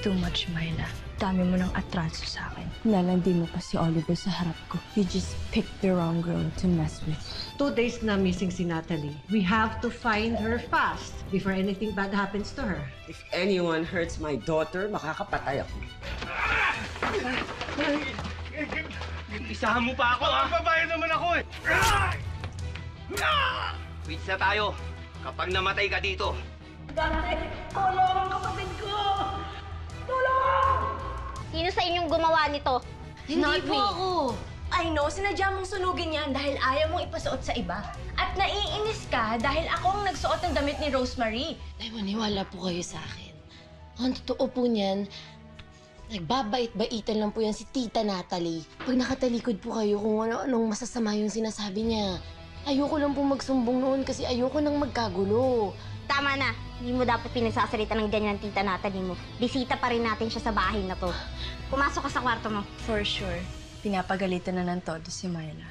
too much, Myla. Dami mo ng atraso sa akin. Nalandi mo pa si Oliver sa harap ko. You just picked the wrong girl to mess with. Two days na missing si Natalie. We have to find her fast before anything bad happens to her. If anyone hurts my daughter, makakapatay ako. Isahan mo pa ako, ha? Babae naman ako, eh! Quits na tayo. Kapag namatay ka dito, Sino sa inyong gumawa nito? Hindi po ako. I know, sinadya mong sunugin yan dahil ayaw mong ipasuot sa iba. At naiinis ka dahil ako ang nagsuot ng damit ni Rosemary. Ay, maniwala po kayo sa akin. Ang totoo po niyan, nagbabait-baitan lang po yan si Tita Natalie. Pag nakatalikod po kayo kung ano-anong masasama yung sinasabi niya. Ayoko lang po magsumbong noon kasi ayoko nang magkagulo. Tama na. Hindi mo dapat pinagsasalita ng ganyan ang tita Natalie mo. Bisita pa rin natin siya sa bahay na to. Pumasok ka sa kwarto mo. For sure, pinapagalitan na ng todo si Myla.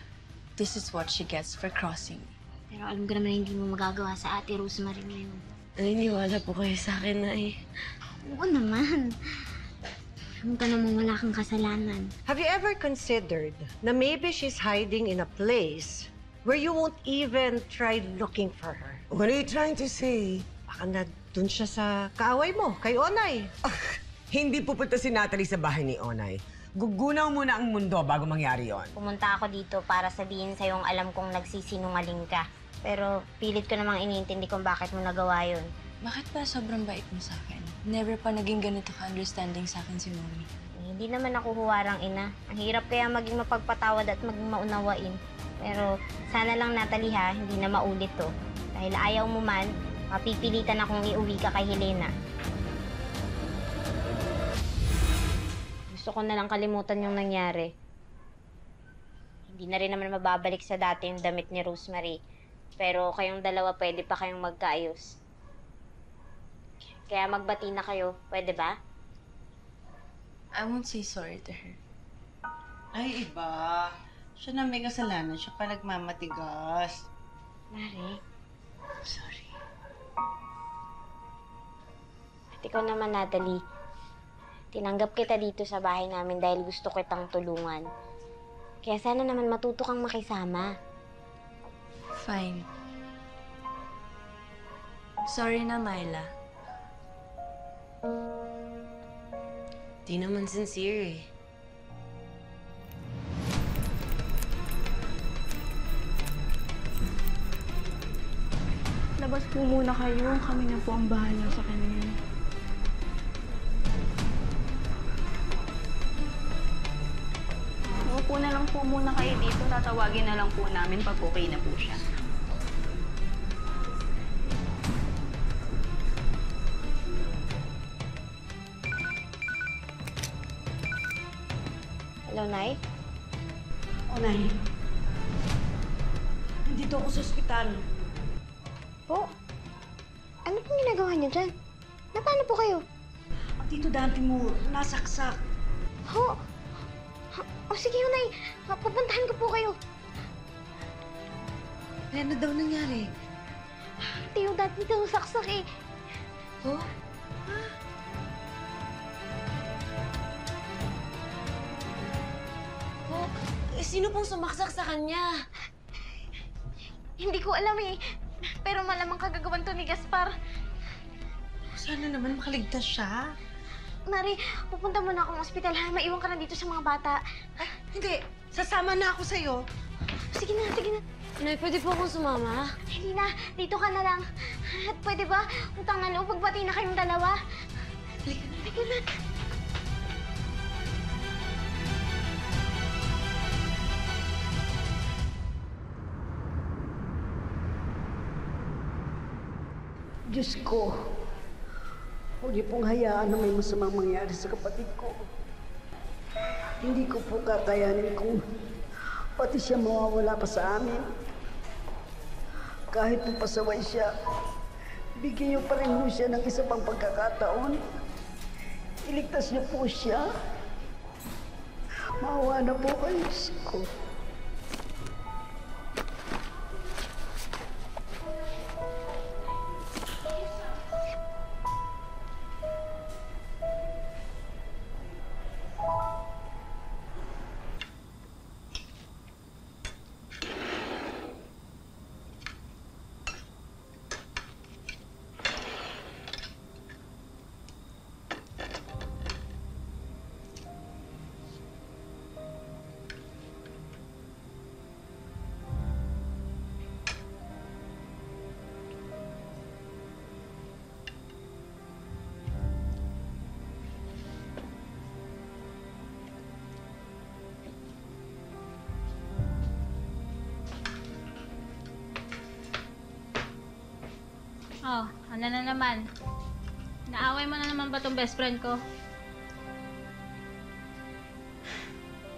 This is what she gets for crossing me. Pero alam ko naman hindi mo magagawa sa ate Rosemary ngayon. Naniniwala po kayo sa akin na eh. Oo naman. Alam ka naman wala kang kasalanan. Have you ever considered na maybe she's hiding in a place where you won't even try looking for her? What are you trying to say? Baka na dun siya sa kaaway mo, kay Onay. Hindi pupunta si Natalie sa bahay ni Onay. Gugunaw muna ang mundo bago mangyari yon. Pumunta ako dito para sabihin sa yung alam kong nagsisinungaling ka. Pero pilit ko namang iniintindi kung bakit mo nagawa yun. Bakit ba sobrang bait mo sa akin? Never pa naging ganito ka-understanding sa akin si Mommy. Eh, Hindi naman ako huwarang ina. Ang hirap kaya maging mapagpatawad at maging maunawain. Pero sana lang Natalie ha, hindi na maulit to. Dahil ayaw mo man, mapipilitan akong iuwi ka kay Helena. Gusto ko na lang kalimutan yung nangyari. Hindi na rin naman mababalik sa dati yung damit ni Rosemary. Pero kayong dalawa pwede pa kayong magkaayos. Kaya magbati na kayo, pwede ba? I won't say sorry to her. Ay, iba. Siya na may kasalanan. Siya pa nagmamatigas. Mare, Sorry. At ikaw naman, Natalie. Tinanggap kita dito sa bahay namin dahil gusto kitang tulungan. Kaya sana naman matuto kang makisama. Fine. Sorry na, Myla. Di naman sincere eh. Labas po muna kayo. Kami na po ang bahala sa kanya. Upo na lang po muna kayo dito. Tatawagin na lang po namin pag okay na po siya. Hello, Nay? Onay, nandito ako sa ospital. Po? Ano pong ginagawa niyo dyan? Na paano po kayo? Ang tito dante mo, nasaksak. Ho? O sige, Nay. Pupuntahan ko po kayo. Ano daw nangyari? Tiyo, dati daw saksak eh. Oh? Eh, sino pong sumaksak sa kanya? Hindi ko alam eh. Pero malamang kagagawan to ni Gaspar. Sana naman makaligtas siya. Mari, pupunta muna akong ospital ha. Maiwan ka na dito sa mga bata. Hindi. Sasama na ako sa'yo. Sige na, sige na. Nay, pwede po akong sumama? Hindi na, dito ka na lang. At pwede ba, utang na loob, pagbati na kayong dalawa. Halika na. Halika na. Diyos ko, huwag niyo pong hayaan na may masamang mangyari sa kapatid ko. Hindi ko po kakayanin kung pati siya mawawala pa sa amin. Kahit po pasaway siya, bigyan niyo pa rin siya ng isa pang pagkakataon. Iligtas niyo po siya. Maawa na po kayo, Diyos ko. Oh, ano na naman? Naaway mo na naman ba tong best friend ko?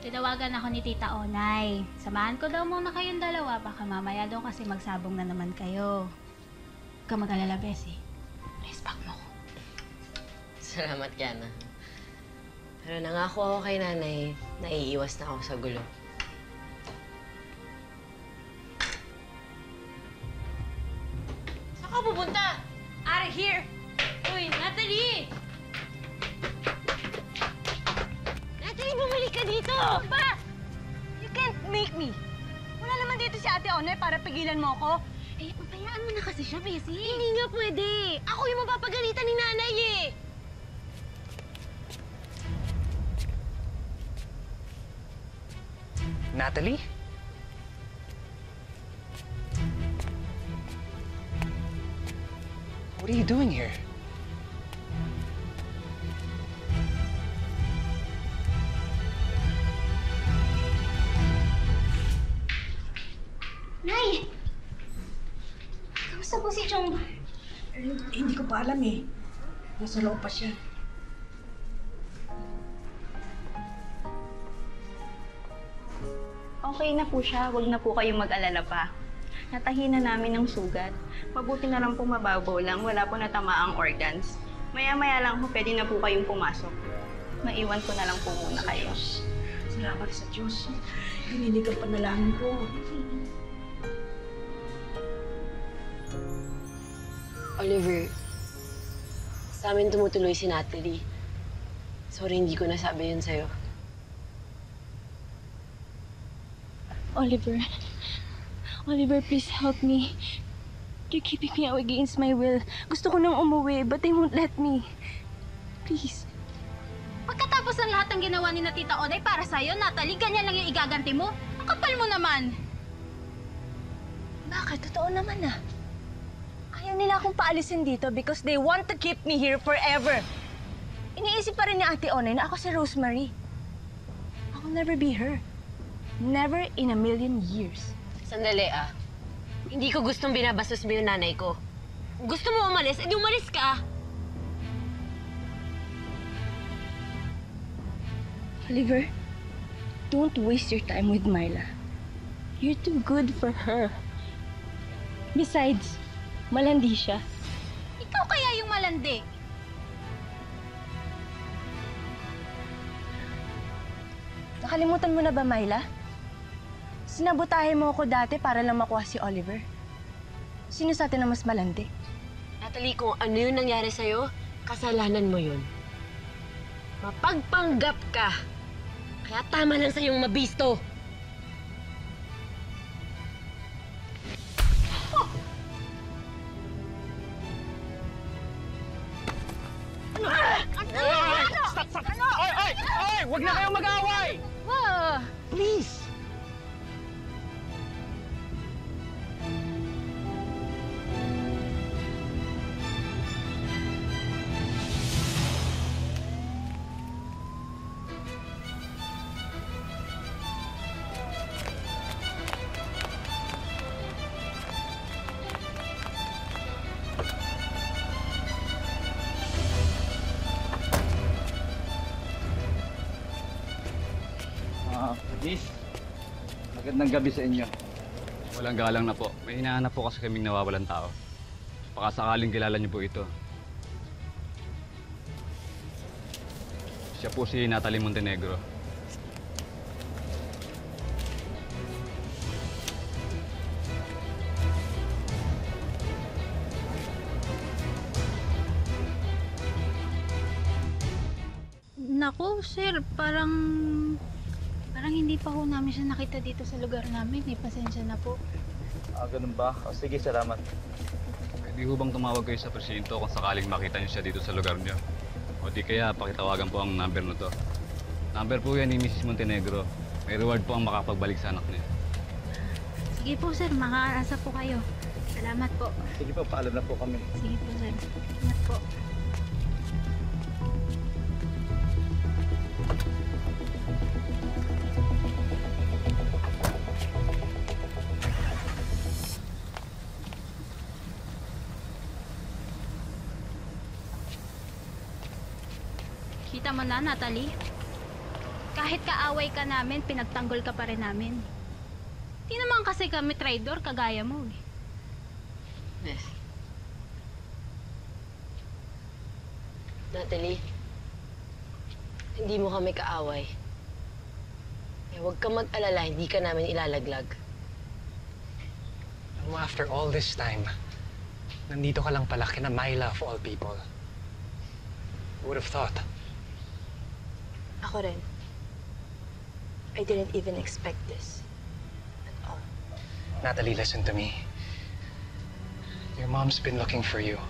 Tinawagan ako ni Tita Onay. Samahan ko daw muna kayong dalawa. Baka mamaya daw kasi magsabong na naman kayo. Huwag ka mag-alala, Bessie. Respect mo ko. Salamat, Kiana. Pero nangako ako kay nanay, naiiwas na ako sa gulo. Wala naman dito si Ate Onay para pigilan mo ako. Eh, pabayaan mo na kasi siya, Bessie. Hindi nga pwede. Ako yung mapapagalitan ni nanay eh. Natalie? What are you doing here? Alam eh. Nasa loob pa siya. Okay na po siya. Huwag na po kayong mag-alala pa. Natahi na namin ng sugat. Mabuti na lang po mababaw lang. Wala po natamaang organs. Maya-maya lang po pwede na po kayong pumasok. Maiwan ko na lang po muna kayo. Salamat sa Diyos. Hininig ang panalangin ko. Oliver, sa amin tumutuloy si Natalie. Sorry, hindi ko nasabi yun sa'yo. Oliver. Oliver, please help me. You're keeping me against my will. Gusto ko nang umuwi, but they won't let me. Please. Pagkatapos ng lahat ng ginawa ni na Tita Onay para sa'yo, Natalie, ganyan lang yung igaganti mo? Ang kapal mo naman! Bakit? Totoo naman ah. Nila akong paalisin dito because they want to keep me here forever. Iniisip pa rin ni Ate Onay na ako si Rosemary. I will never be her. Never in a million years. Sandali ah. Hindi ko gustong binabastos mo yung nanay ko. Gusto mo umalis, edi umalis ka! Oliver, don't waste your time with Myla. You're too good for her. Besides, malandi siya. Ikaw kaya yung malandi. Nakalimutan mo na ba, Myla? Sinabotahe mo ako dati para lang makuha si Oliver. Sino sa atin ang mas malandi? Natalie, kung ano yung nangyari sa'yo, kasalanan mo yun. Mapagpanggap ka. Kaya tama lang sa'yong mabisto. Magandang gabi sa inyo. Walang galang na po. May hinahanap po kasi kaming nawawalan tao. Baka sakaling kilala niyo po ito. Siya po si Natalie Montenegro. Naku, sir, parang... Pa ho namin siya nakita dito sa lugar namin. May pasensya na po. Ah, ganun ba? O, sige, salamat. Pwede ho bang tumawag kayo sa presinto kung sakaling makita niyo siya dito sa lugar niyo? O di kaya pakitawagan po ang number na to. Number po yan ni Mrs. Montenegro. May reward po ang makapagbalik sa anak niya. Sige po, sir. Makakaasa po kayo. Salamat po. Sige po, paalam na po kami. Sige po, sir. Salamat po. Na, Natalie. Kahit kaaway ka namin, pinagtanggol ka pa rin namin. Di naman kasi kami traidor kagaya mo eh. Beth. Natalie, hindi mo kami kaaway. Eh, huwag ka mag-alala, hindi ka namin ilalaglag. Alam mo, after all this time, nandito ka lang pala kina Myla of all people. Who would have thought? Ako rin. I didn't even expect this. Natalie, listen to me. Your mom's been looking for you.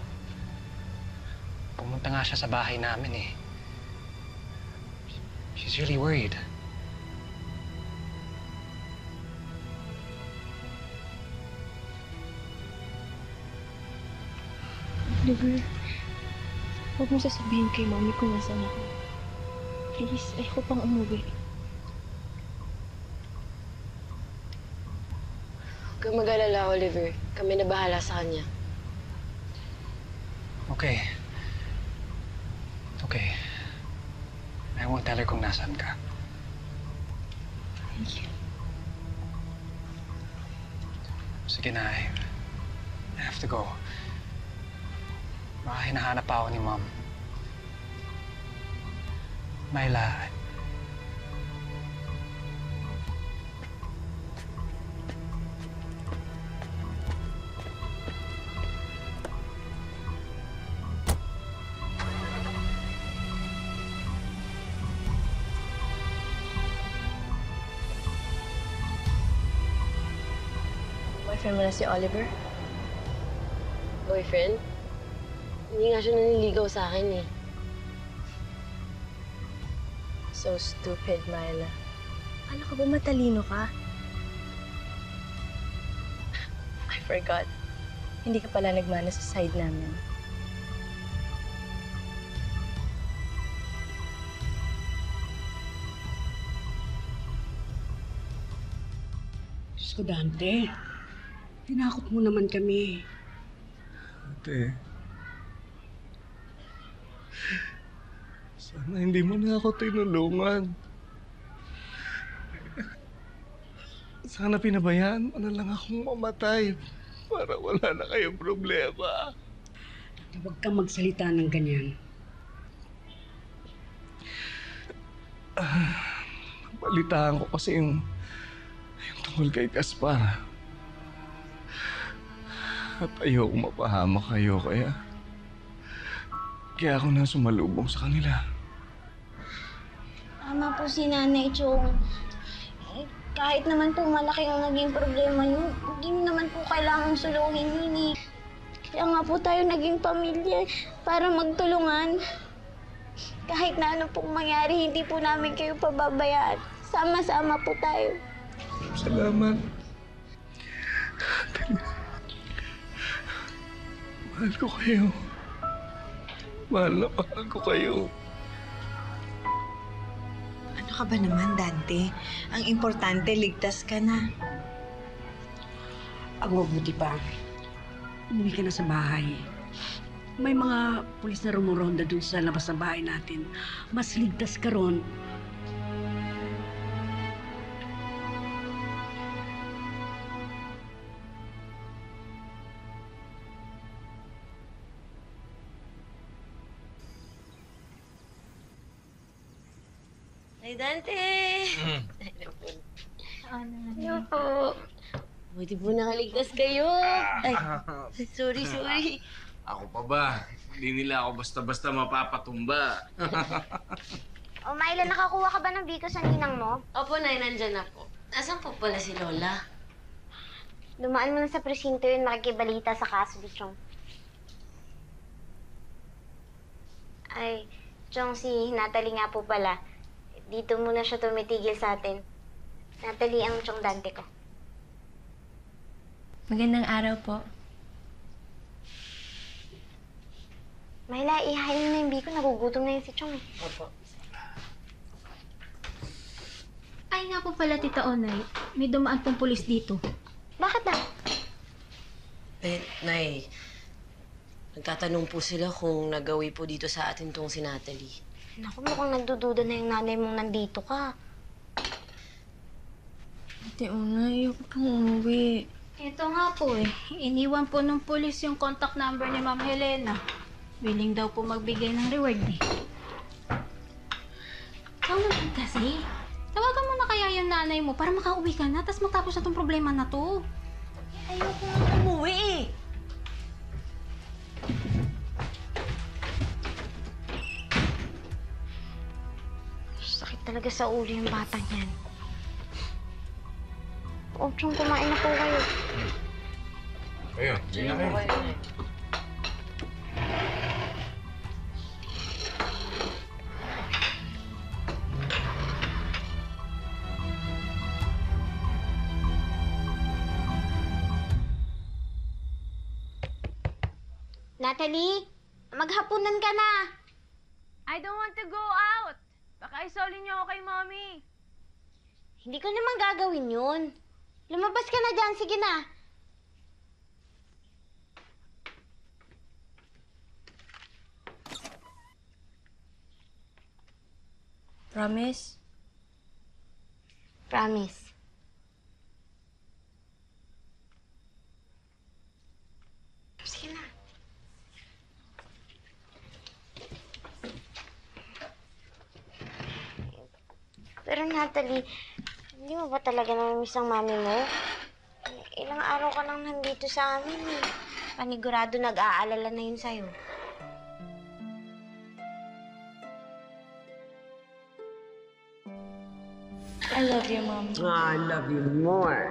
Pumunta nga siya sa bahay namin eh. She's really worried. Oliver, huwag mo sasabihin kay mami kung nasan ako. Please, ayoko pang umuwi. Huwag kang mag-alala, Oliver. Kami na bahala sa kanya. Okay. Okay. I won't tell her kung nasaan ka. Thank you. Sige na, I, I have to go. Baka hinahanap pa ako ni Mom. Myla, Boyfriend mo na si Oliver? Boyfriend? Hindi nga siya naniligaw sa akin eh. So stupid, Myla. Ano ka ba matalino ka? I forgot. Hindi ka pala nagmana sa side namin. Diyos ko, Dante. Tinakot mo naman kami. Ate. Sana hindi mo na ako tinulungan. Sana pinabayaan mo na lang akong mamatay para wala na kayong problema. Huwag kang magsalita ng ganyan. Balitaan ko kasi yung, yung tungkol kay Gaspar. At ayoko mapahama kayo kaya... Kaya ako na sumalubong sa kanila. Tama po si Nanay Chong. Eh, Kahit naman po malaki ang naging problema niyo, hindi naman po kailangang suluhin yun eh. Kaya nga po tayo naging pamilya para magtulungan. Kahit na ano pong mangyari, hindi po namin kayo pababayaan. Sama-sama po tayo. Salamat. Mahal ko kayo. Mahal na mahal ko kayo. Ka ba naman, Dante? Ang importante, ligtas ka na. Ang mabuti pa, umuwi ka na sa bahay. May mga pulis na rumuronda dun sa labas ng bahay natin. Mas ligtas ka ron. Ay, Dante! Ano po? Buti po nakaligtas kayo. Ay, sorry, sorry. Ako pa ba? Hindi nila ako basta-basta mapapatumba. O, Myla, nakakuha ka ba ng biko sa ninang mo? Opo, Nay, nandyan na po. Nasaan po pala si Lola? Dumaan mo na sa presinto yun, makikibalita sa kaso ni Chong. Ay, Chong, si Natalie nga po pala. Dito muna siya tumitigil sa atin. Natalie ang Chong Dante ko. Magandang araw po. Myla, ihain mo na yung biko. Nagugutom na yun si Chong eh. Opo. Ay nga po pala, Tita Onay. May dumaan pong pulis dito. Bakit na? Eh, Nay, nagtatanong po sila kung nagawi po dito sa atin tong si Natalie. Naku, mukhang nagdududa na yung nanay mong nandito ka. Ate Una, ayoko pong umuwi. Ito nga po eh. Iniwan po ng pulis yung contact number ni Ma'am Helena. Willing daw po magbigay ng reward eh. Ikaw naman kasi. Tawagan mo na kaya yung nanay mo para makauwi ka na, tapos matapos na tong problema na to. Ayoko nga talaga sa ulo yung batang yan. Ochong, kumain na po kayo. Ayun, hindi na kayo. Natalie, maghapunan ka na. I don't want to go out. Baka isolin niyo ako kay mommy. Hindi ko naman gagawin yun. Lumabas ka na dyan, sige na. Promise? Promise. Pero Natalie, hindi mo ba talaga namimiss ang mami mo? Ilang araw ka lang nandito sa amin eh. Panigurado nag-aalala na yun sa'yo. I love you, Mom. I love you more.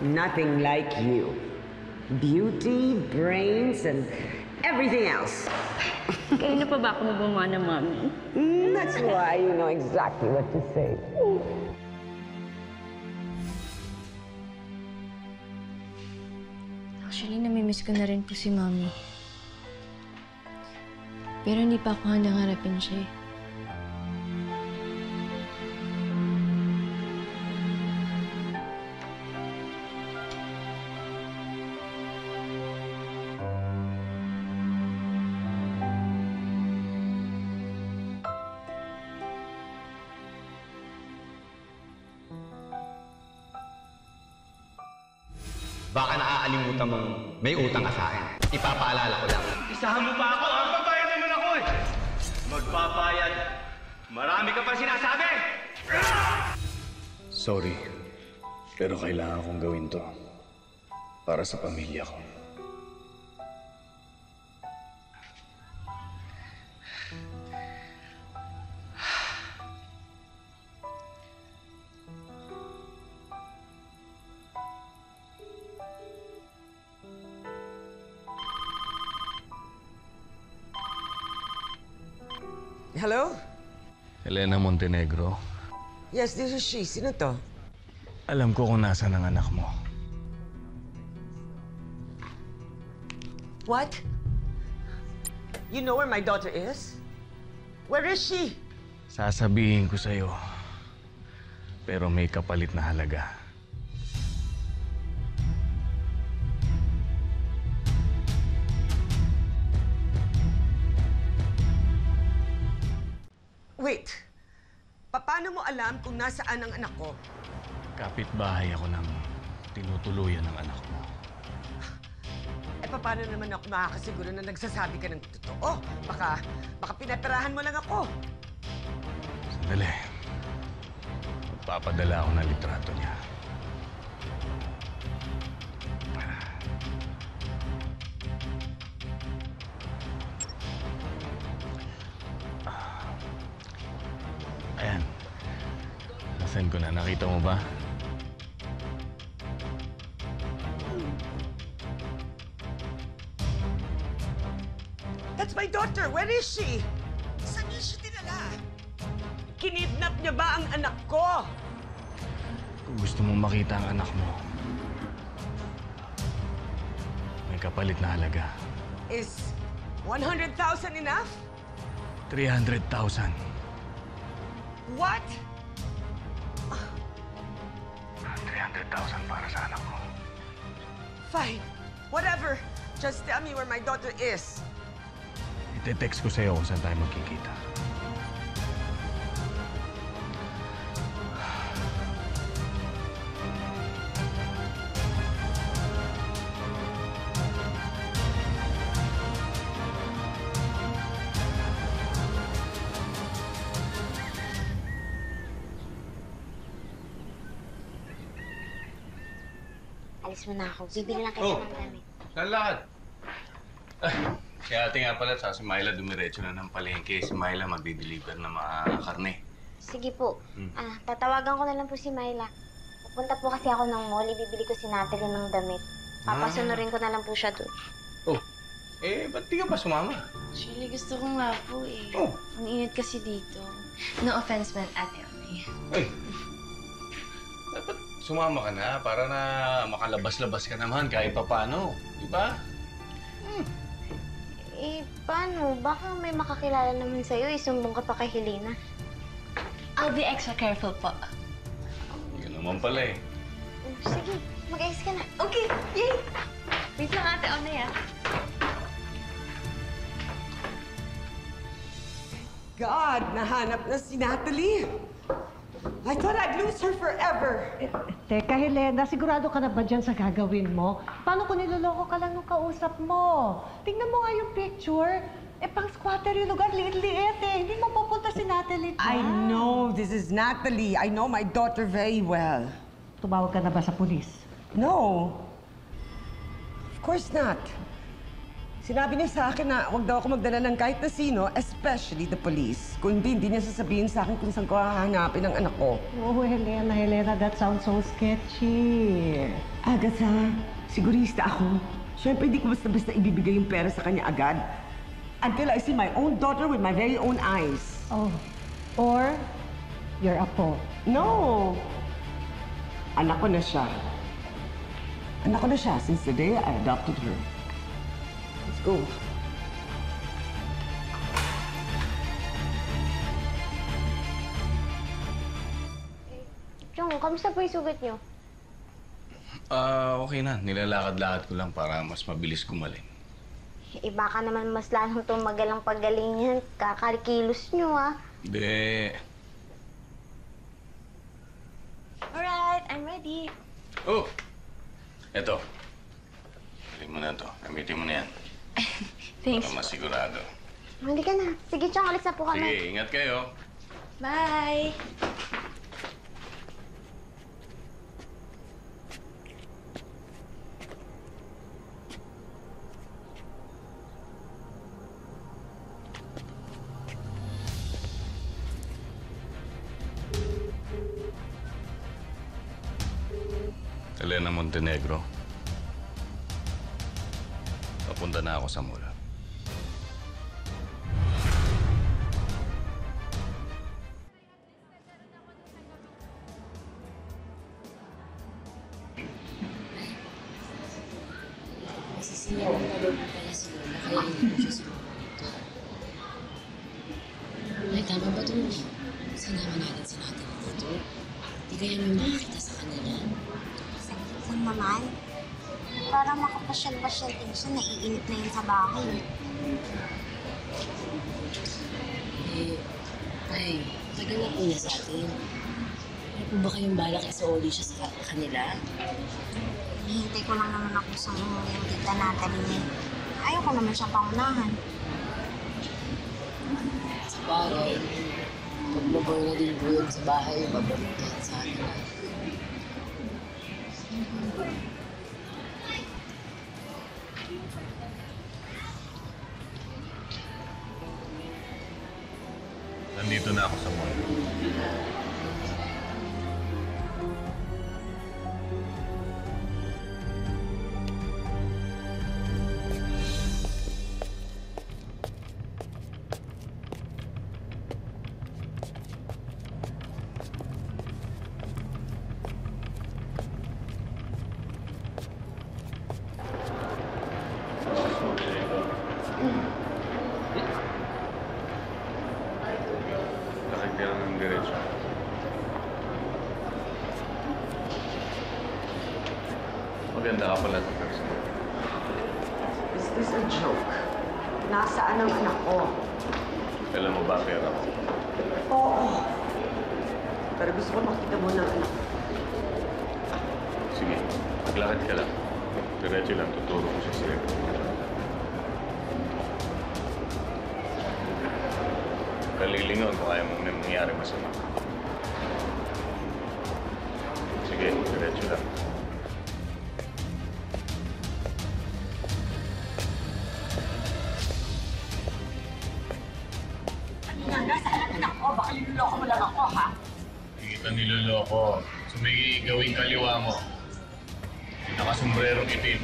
Nothing like you. Beauty, brains, and everything else. Kayo na pa ba ako mabumana, Mami? Mm, that's why you know exactly what to say. Actually, namimiss ko na rin po si Mommy. Pero hindi pa ako handang harapin siya eh. May utang ka sa akin. Ipapaalala ko lang. Isahan mo pa ako, ha? Magbabayad naman ako eh! Magbabayad? Marami ka pa sinasabi! Sorry, pero kailangan kong gawin to. Para sa pamilya ko. Elena Montenegro, Yes, this is she. Sino to? alam ko kung nasa ang anak mo. What? You know where my daughter is? Where is she? Sasabihin ko sa'yo. Pero may kapalit na halaga. Wait. Paano mo alam kung nasaan ang anak ko? Kapitbahay ako ng tinutuluyan ng anak mo. Eh, paano naman ako makakasiguro na nagsasabi ka ng totoo? Baka, baka pinaperahan mo lang ako. Sandali. Magpapadala ako ng litrato niya. Nakita mo ba? That's my daughter. Where is she? Saan niya siya dinala? Kinidnap niya ba ang anak ko? Kung gusto mong makita ang anak mo, may kapalit na halaga. Is 100,000 enough? 300,000. What? 300,000 para sa anak mo. Fine. Whatever. Just tell me where my daughter is. Ite-text ko sa'yo kung saan tayo magkikita. Ako. Bibili lang Oh. kayo ng damit. Saan lakad? Ay, si ate nga pala, sa si Myla dumiretso na ng palengke. Si Myla magdi-deliver ng mga karne. Sige po. Hmm. Ah, tatawagan ko na lang po si Myla. Pupunta po kasi ako ng mall. Ibibili ko si Natalie ng damit. Papasunurin ko na lang po siya doon. Oh, eh, ba't di ka pa sumama? Actually, gusto ko nga po eh. Oh. Ang init kasi dito. No offense man, ate Onay. Ay, sumama ka na para na makalabas-labas ka naman kahit pa paano. Di ba? Eh, paano? Baka may makakilala naman sa'yo. Isumbong ka pa kay Helena. I'll be extra careful po. Yun naman pala eh. Sige, mag-ayos ka na. Okay, yay! Wait lang ate Onay ah. God, nahanap na si Natalie. I thought I'd lose her forever. Teka, Helena, sigurado ka na ba dyan sa gagawin mo? Paano kung niloloko ka lang nung kausap mo? Tingnan mo nga yung picture. Eh, pang squatter yung lugar, liit-liit eh. Hindi mo pupunta si Natalie dyan. I know this is Natalie. I know my daughter very well. Tumawag ka na ba sa pulis? No. Of course not. Sinabi niya sa akin na huwag daw ako magdala ng kahit na sino, especially the police. Kung hindi, hindi niya sasabihin sa akin kung saan ko hahanapin ang anak ko. Oh, Helena, Helena, that sounds so sketchy. Agatha, sigurista ako. Siyempre, hindi ko basta-basta ibibigay yung pera sa kanya agad. Until I see my own daughter with my very own eyes. Oh. Or, your apo. No! Anak ko na siya. Anak ko na siya since the day I adopted her. Let's go. Chong, kamusta po yung sugat niyo? Ah, okay na. Nilalakad-lakad ko lang para mas mabilis gumaling. Eh, baka naman mas lalong tumagal ang paggaling niyan. Kakalikilos niyo, ah. Hindi. Alright, I'm ready. Oh! Eto. Bili mo na to. Gamitin mo na yan. Thanks. Para masigurado. Hindi ka na. Sige, Chong, alis na po kami. Sige, ingat kayo. Bye! Elena Montenegro. Hindi sumunod. Ay, tama ba itong sinama natin si Natalie dito? Di kaya may makakita Para makapasyal-pasyal din siya, naiinit na yun sa bahay. Eh, ay, tagal na po niya sa atin. Ano po ba kayong balak isauli siya sa kanila? Hinihintay ko lang naman ako sa umuwi yung tita Natalie niya. Ayaw ko naman siyang pangunahan. Sa bagay, pag maboy na din po yun sa bahay, babalik Nandito na ako sa mall. Kalilingon kung ayaw mong may mangyari masama. Sige, diretso lang. Baka niloloko mo lang ako, ha? Hindi kita niloloko. Sumigi gawing kaliwa mo. Nakasombrerong itim.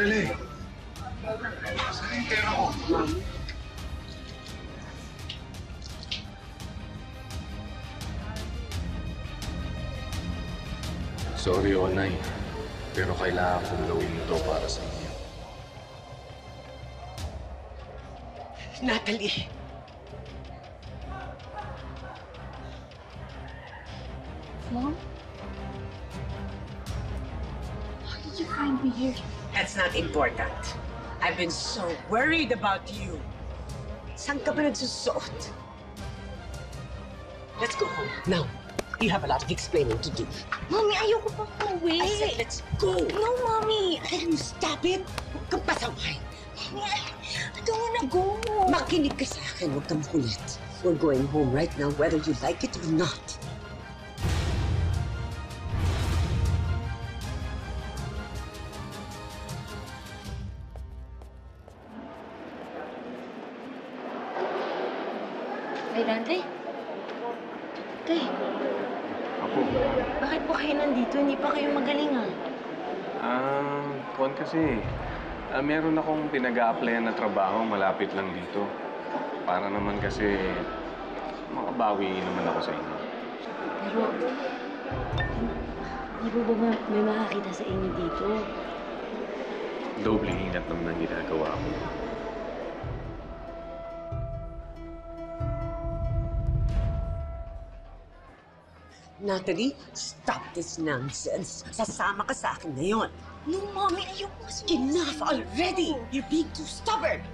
Sandali. Saan yung pera ko? Sorry, Onay. Pero kailangan kong gawin ito para sa inyo. Natalie. Mom? How did you find me here? That's not important. I've been so worried about you. Saan ka ba nagsusot? Let's go home. Now, you have a lot of explaining to do. Mommy, ayoko pa umuwi. I said, let's go. No, Mommy. Can you stop it? Huwag kang pasaway. Mommy, I, don't wanna go. Makinig ka sa akin, huwag kang kulit. We're going home right now, whether you like it or not. Ah, meron akong pinag-a-applyan na trabaho malapit lang dito. Para naman kasi makabawi naman ako sa inyo. Pero, hindi po ba ma- may makakita sa inyo dito? Doble ingat naman ang ginagawa ko. Natalie, stop this nonsense. Sasama ka sa akin ngayon. No, Mommy, ayoko kasi. Enough already! You're being too stubborn!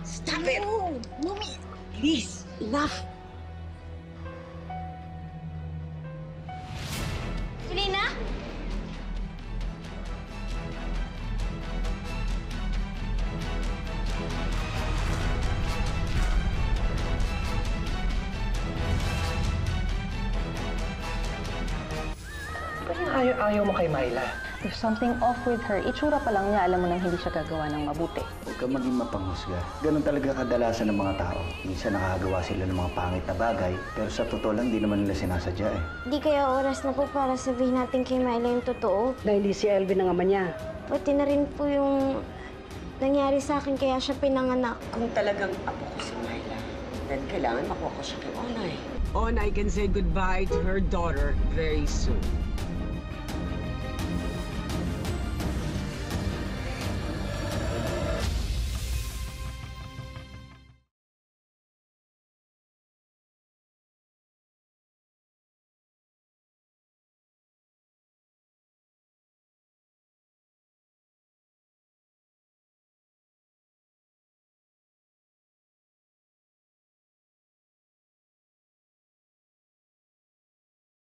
Stop it! No, Mommy. Please, enough! Selena? Ayaw-ayaw mo kay Myla. Something off with her. Itsura pa lang niya, alam mo nang hindi siya gagawa ng mabuti. Huwag kang maging mapanghusga. Ganon talaga kadalasan ng mga tao. Minsan nakakagawa sila ng mga pangit na bagay, pero sa totoo lang, di naman nila sinasadya eh. Di kaya oras na po para sabihin natin kay Myla yung totoo. Dahil di si Elvin ang ama niya. Pati na rin po yung nangyari sa akin kaya siya pinanganak. Kung talagang apo ko si Myla, then kailangan makuha ko siya kay Onay. Onay can say goodbye to her daughter very soon.